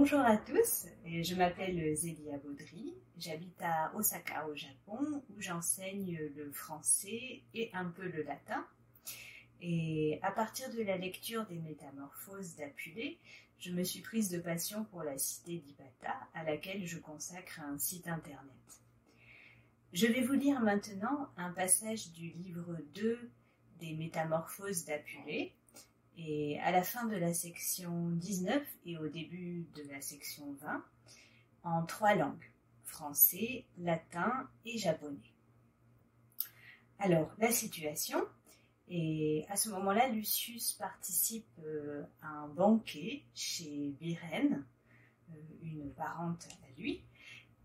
Bonjour à tous, je m'appelle Zélia Baudry, j'habite à Osaka au Japon où j'enseigne le français et un peu le latin. Et à partir de la lecture des Métamorphoses d'Apulée, je me suis prise de passion pour la cité d'Ipata à laquelle je consacre un site internet. Je vais vous lire maintenant un passage du livre 2 des Métamorphoses d'Apulée et à la fin de la section 19 et au début de la section 20 en trois langues, français, latin et japonais. Alors, la situation, et à ce moment-là, Lucius participe euh, à un banquet chez Virène, euh, une parente à lui,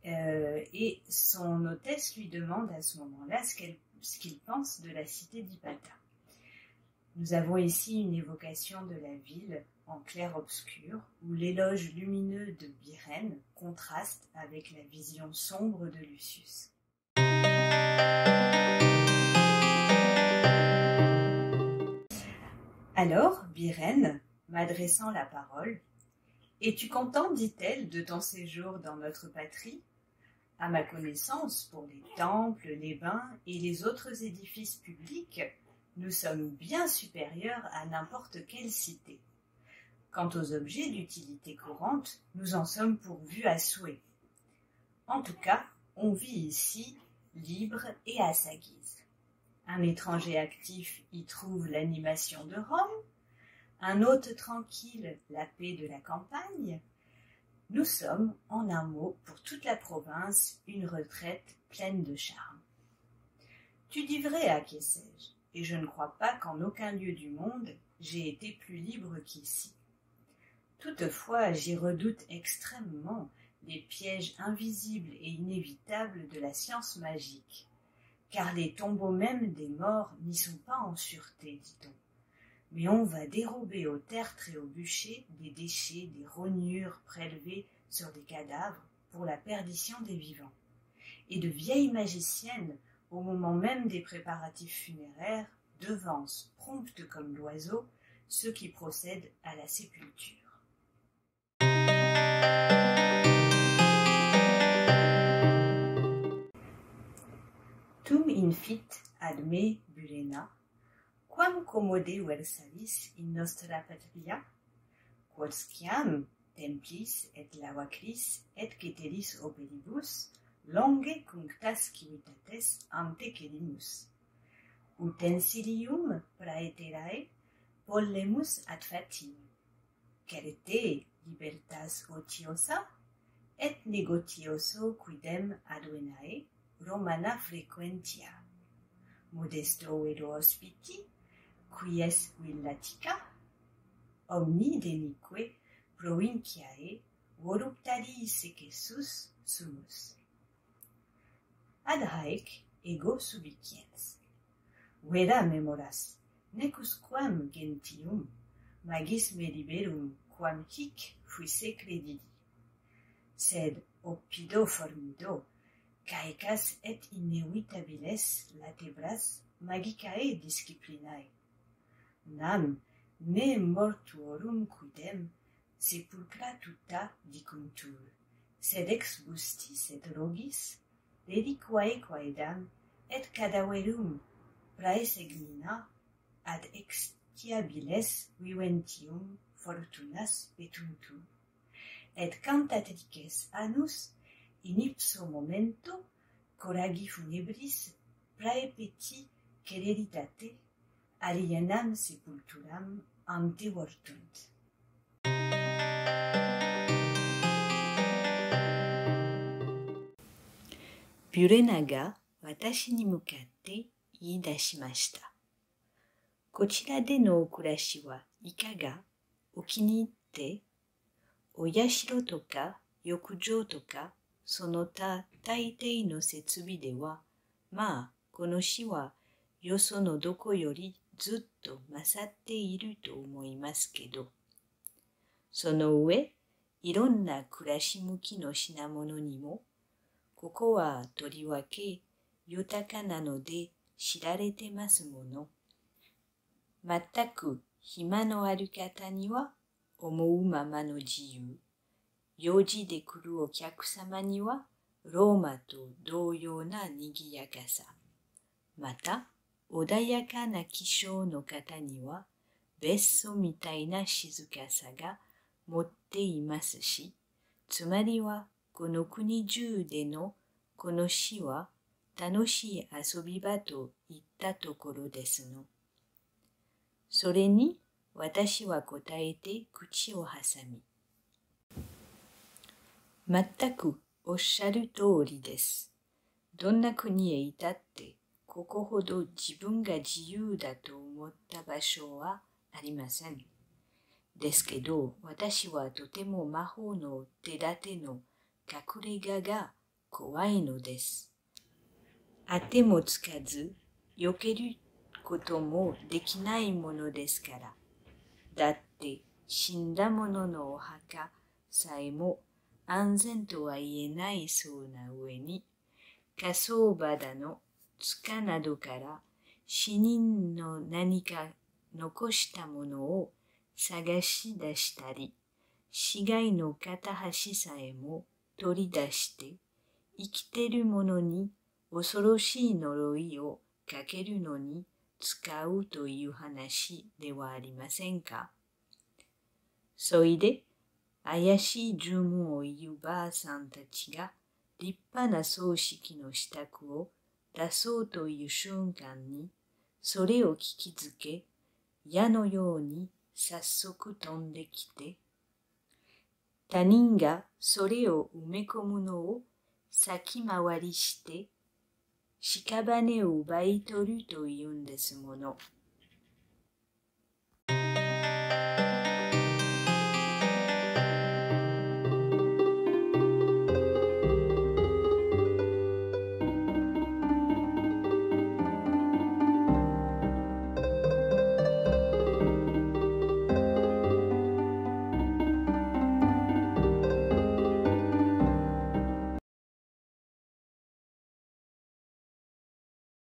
euh, et son hôtesse lui demande à ce moment-là ce qu'il pense de la cité d'Ipata. Nous avons ici une évocation de la ville en clair-obscur, où l'éloge lumineux de Byrène contraste avec la vision sombre de Lucius. Alors, Byrène, m'adressant la parole, Es-tu content, dit-elle, de ton séjour dans notre patrie? À ma connaissance, pour les temples, les bains et les autres édifices publics, nous sommes bien supérieurs à n'importe quelle cité. Quant aux objets d'utilité courante, nous en sommes pourvus à souhait. En tout cas, on vit ici libre et à sa guise. Un étranger actif y trouve l'animation de Rome, un hôte tranquille la paix de la campagne. Nous sommes, en un mot, pour toute la province, une retraite pleine de charme. Tu dis vrai, acquiesçai-je et je ne crois pas qu'en aucun lieu du monde j'ai été plus libre qu'ici. Toutefois, j'y redoute extrêmement les pièges invisibles et inévitables de la science magique, car les tombeaux mêmes des morts n'y sont pas en sûreté, dit-on. Mais on va dérober au tertre et au bûcher des déchets, des rognures prélevées sur des cadavres pour la perdition des vivants. Et de vieilles magiciennes au moment même des préparatifs funéraires, devancent, promptes comme l'oiseau, ceux qui procèdent à la sépulture. Tum infit ad me burena, quam commode versalis in nostra patria, quosciam templis et lavacris et ceteris operibus longe cum tascimitates antecedimus. Utensilium praeterae pollemus ad fatim. Libertas otiosa et negotioso quidem aduenae Romana frequentia. Modesto vero hospiti, quies villatica, omni denique provinciae voluptari secessus sumus ad haec ego subiciens. Vera memoras, necus quam gentium magis me liberum quam hic fuisse credidi. Sed opido formido, caecas et inevitabiles latebras magicae disciplinae. Nam ne mortuorum quidem sepulcra tuta dicuntur, sed ex bustis et rogis dediquaequaedam et cadaverum praesegnina ad extiabiles viventium fortunas petuntur, et cantat dices anus in ipso momento coragi funebris praepeti celeritate alienam sepulturam antevortunt. ビュレナが私に向かって言い出しました。こちらでの暮らしはいかが？お気に入って？お社とか浴場とかその他大抵の設備ではまあこの市はよそのどこよりずっと勝っていると思いますけど。その上いろんな暮らし向きの品物にもここはとりわけ豊かなので知られてますもの。まったく暇のある方には思うままの自由。用事で来るお客様には、ローマと同様な賑やかさ。また、穏やかな気象の方には、別荘みたいな静かさが持っていますし、つまりは、この国中でのこの詩は楽しい遊び場といったところですの。それに私は答えて口を挟み。全くおっしゃる通りです。どんな国へいたって、ここほど自分が自由だと思った場所はありません。ですけど、私はとても魔法の手立ての隠れ家が怖いのです。あてもつかず、避けることもできないものですから。だって死んだ者のお墓さえも安全とは言えないそうな上に、火葬場だの塚などから死人の何か残したものを探し出したり、死骸の片端さえも取り出して生きてるものに恐ろしい呪いをかけるのに使うという話ではありませんか？そいで、怪しい呪文を言うばあさんたちが立派な葬式の支度を出そうという瞬間に、それを聞きつけ、矢のように早速飛んできて、他人がそれを埋め込むのを先回りして、屍を奪い取るというんですもの。